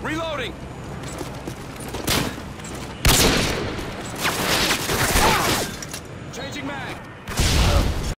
Reloading! Changing mag!